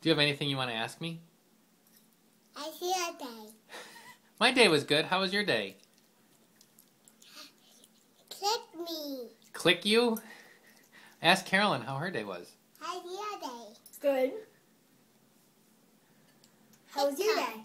Do you have anything you want to ask me? I see a day. My day was good. How was your day? Click me. Click you? Ask Carolyn how her day was. How's your day? Good. How was your day?